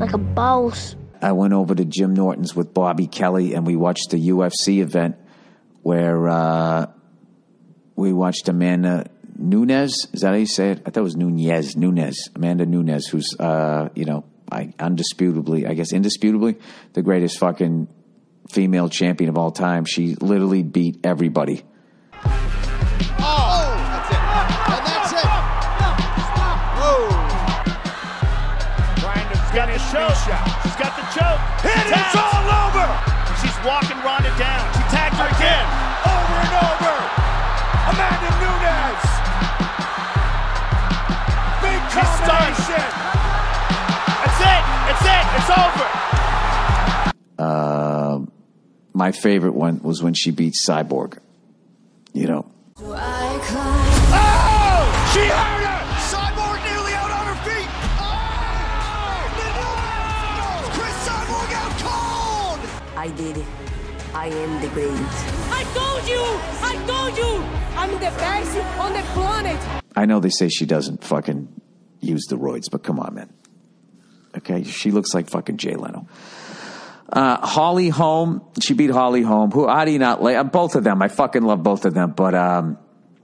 like a boss. I went over to Jim Norton's with Bobby Kelly and we watched the UFC event where uh, we watched Amanda Nunes. Is that how you say it? I thought it was Nunez. Nunes. Amanda Nunes, who's, uh, you know, I, undisputably, I guess indisputably, the greatest fucking female champion of all time. She literally beat everybody. Got the choke. She's got the choke. It is all over. She's walking Ronda down. She tagged her again. Over and over. Amanda Nunes. Big combination. That's it. That's it. It's over. Uh, my favorite one was when she beat Cyborg. You know, Oh! She I did it. I am the greatest. I told you! I told you! I'm the best on the planet! I know they say she doesn't fucking use the roids, but come on, man. Okay, she looks like fucking Jay Leno. Uh, Holly Holm, she beat Holly Holm. Who? How do you not like both of them? I fucking love both of them, but um,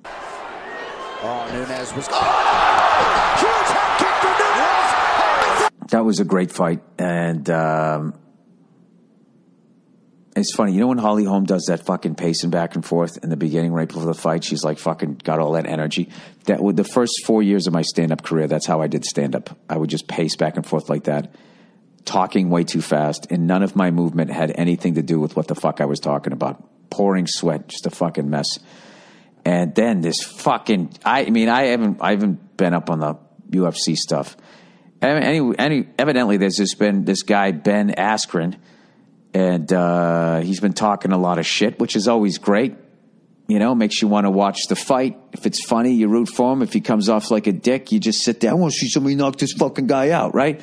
Oh, Nunes was. Oh! Huge head kick for Nunes. that was a great fight, and um, it's funny. You know when Holly Holm does that fucking pacing back and forth in the beginning, right before the fight, she's like fucking got all that energy. That with the first four years of my stand up career, that's how I did stand up. I would just pace back and forth like that, talking way too fast, and none of my movement had anything to do with what the fuck I was talking about. Pouring sweat, just a fucking mess. And then this fucking I, mean I haven't I haven't been up on the UFC stuff. Any, any evidently there's just been this guy Ben Askren, and uh, he's been talking a lot of shit, which is always great. You know, makes you want to watch the fight. If it's funny, you root for him. If he comes off like a dick, you just sit there. I want to see somebody knock this fucking guy out, right?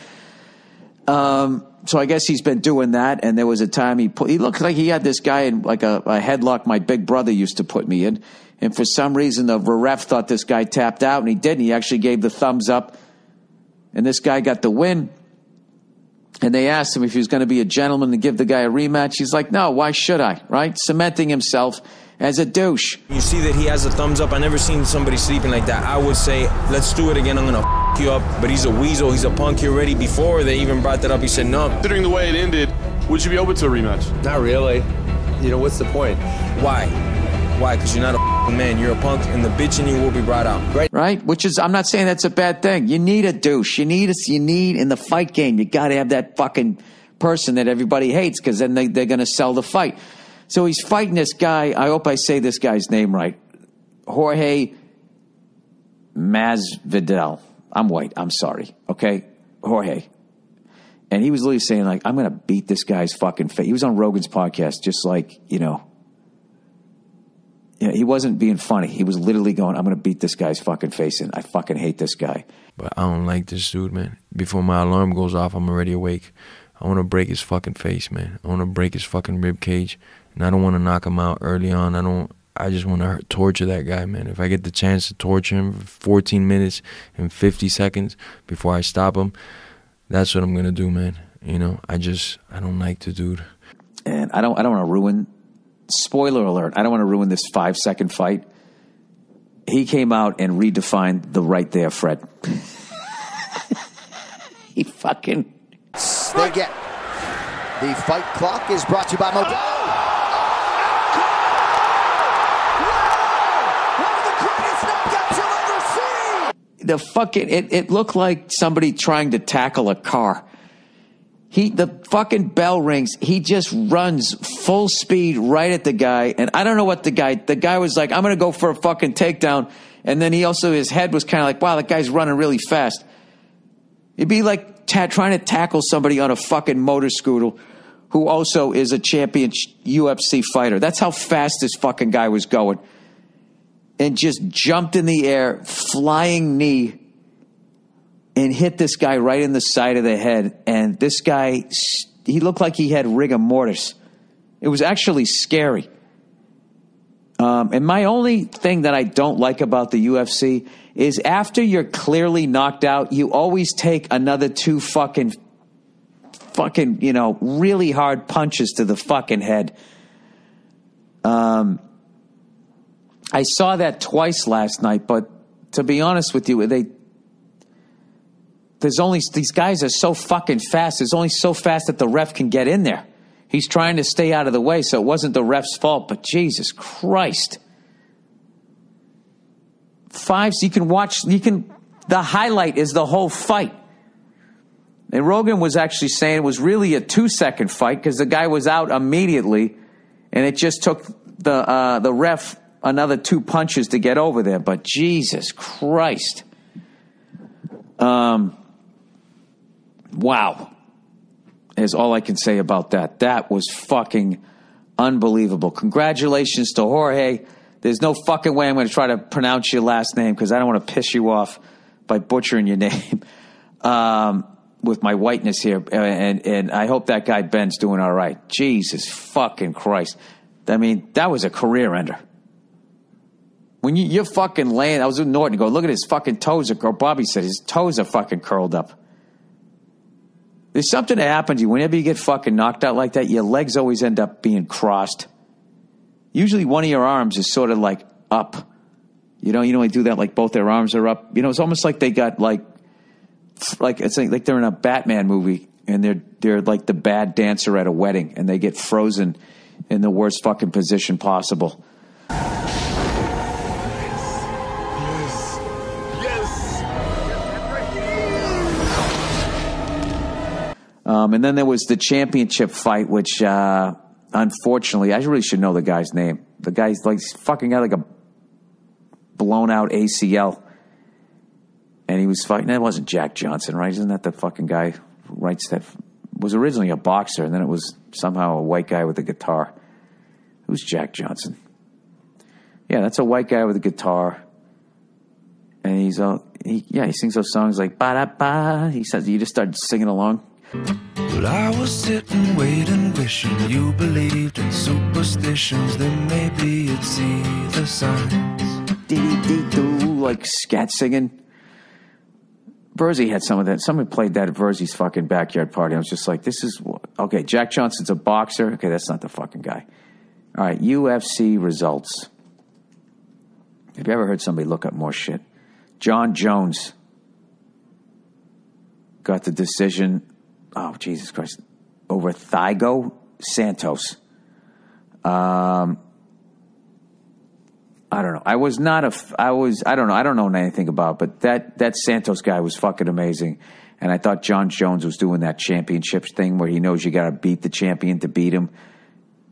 Um, so I guess he's been doing that. And there was a time he put, he looked like he had this guy in like a, a headlock my big brother used to put me in. And for some reason, the ref thought this guy tapped out, and he didn't. He actually gave the thumbs up, and this guy got the win. And they asked him if he was going to be a gentleman and give the guy a rematch. He's like, no, why should I? Right? Cementing himself as a douche. You see that he has a thumbs up. I never seen somebody sleeping like that. I would say, let's do it again. I'm gonna f- you up. But he's a weasel. He's a punk. He already before they even brought that up. He said no. Considering the way it ended, would you be open to a rematch? Not really. You know, what's the point? Why? Why? Because you're not a man. You're a punk, and the bitch in you will be brought out. Right? Right? Which is, I'm not saying that's a bad thing. You need a douche. You need a, you need in the fight game, you got to have that fucking person that everybody hates because then they, they're going to sell the fight. So he's fighting this guy. I hope I say this guy's name right. Jorge Masvidal. I'm white. I'm sorry. Okay. Jorge. And he was literally saying like, I'm going to beat this guy's fucking face. He was on Rogan's podcast, just like, you know, yeah, he wasn't being funny. He was literally going, I'm going to beat this guy's fucking face in. I fucking hate this guy. But I don't like this dude, man. Before my alarm goes off, I'm already awake. I want to break his fucking face, man. I want to break his fucking rib cage, and I don't want to knock him out early on. I don't. I just want to torture that guy, man. If I get the chance to torture him for 14 minutes and 50 seconds before I stop him, that's what I'm gonna do, man. You know, I just I don't like the dude. And I don't, I don't want to ruin, spoiler alert, I don't want to ruin this five second fight. He came out and redefined the right there, Fred. he fucking, They get. The fight clock is brought to you by Modelo. Oh! One of the greatest knockouts you'll ever see. the fucking, it, it looked like somebody trying to tackle a car. He, the fucking bell rings. He just runs full speed right at the guy. And I don't know what the guy, the guy was like, I'm to go for a fucking takedown. And then he also, his head was kind of like, wow, that guy's running really fast. It'd be like trying to tackle somebody on a fucking motor scooter who also is a champion UFC fighter. That's how fast this fucking guy was going. And just jumped in the air, flying knee, and hit this guy right in the side of the head. And this guy, he looked like he had rigor mortis. It was actually scary. Um, and my only thing that I don't like about the UFC is after you're clearly knocked out, you always take another two fucking fucking, you know, really hard punches to the fucking head. Um, I saw that twice last night, but to be honest with you, they there's only these guys are so fucking fast. It's only so fast that the ref can get in there. He's trying to stay out of the way, so it wasn't the ref's fault. But Jesus Christ, fives you can watch. You can. The highlight is the whole fight. And Rogan was actually saying it was really a two second fight because the guy was out immediately, and it just took the uh, the ref another two punches to get over there. But Jesus Christ. Um, wow. Is all I can say about that. That was fucking unbelievable. Congratulations to Jorge. There's no fucking way I'm going to try to pronounce your last name because I don't want to piss you off by butchering your name um, with my whiteness here. And, and I hope that guy Ben's doing all right. Jesus fucking Christ. I mean, that was a career ender. When you, you're fucking laying, I was with Norton, go, look at his fucking toes, or Bobby said his toes are fucking curled up. There's something that happens you whenever you get fucking knocked out like that, your legs always end up being crossed. Usually one of your arms is sort of like up. You know, you know, they do that like both their arms are up. You know, it's almost like they got like, like it's like, like they're in a Batman movie and they're they're like the bad dancer at a wedding and they get frozen in the worst fucking position possible. Um, and then there was the championship fight, which uh, unfortunately, I really should know the guy's name. The guy's like fucking got like a blown out ACL, and he was fighting. That wasn't Jack Johnson, right? Isn't that the fucking guy who writes that? Was originally a boxer, and then it was somehow a white guy with a guitar. Who's Jack Johnson? Yeah, that's a white guy with a guitar, and he's all he, yeah, he sings those songs like ba da ba. He says you just start singing along. Well, I was sitting, waiting, wishing you believed in superstitions. Then maybe see the signs. Dee dee doo, like scat singing. Verzi had some of that. Someone played that at Verzi's fucking backyard party. I was just like, this is okay. Jack Johnson's a boxer. Okay, that's not the fucking guy. All right, UFC results. Have you ever heard somebody look up more shit? Jon Jones got the decision oh Jesus Christ, over Thiago Santos. Um, I don't know. I was not a. I was. I don't know. I don't know anything about. But that that Santos guy was fucking amazing, and I thought Jon Jones was doing that championship thing where he knows you got to beat the champion to beat him.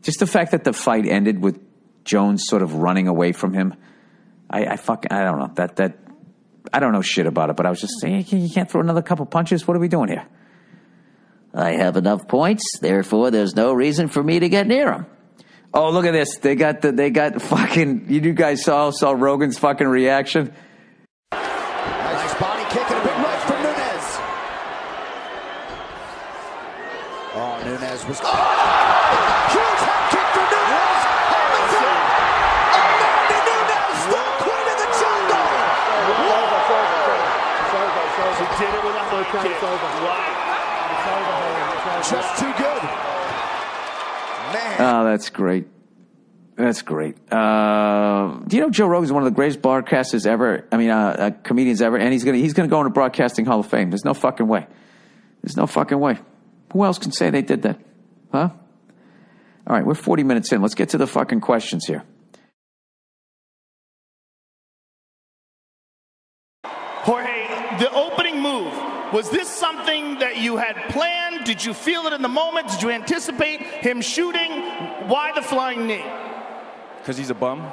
Just the fact that the fight ended with Jones sort of running away from him. I, I fucking. I don't know that that. I don't know shit about it, but I was just saying you can't throw another couple punches. What are we doing here? I have enough points, therefore there's no reason for me to get near him. Oh, look at this. They got the they got fucking you guys saw saw Rogan's fucking reaction. Nice body kick and a big right from Nunes. Oh, Nunez was. Oh! Huge head kick for Nunes. Amanda Nunes, the queen of the jungle. She did it without the kick. Wow. Just too good. Man. Oh, that's great. That's great. Uh, do you know Joe Rogan is one of the greatest broadcasters ever? I mean, uh, uh, comedians ever, and he's gonna he's gonna go into broadcasting Hall of Fame. There's no fucking way. There's no fucking way. Who else can say they did that? Huh? All right, we're 40 minutes in. Let's get to the fucking questions here. Jorge, the opening move, was this something that you had planned? Did you feel it in the moment? Did you anticipate him shooting? Why the flying knee? Because he's a bum.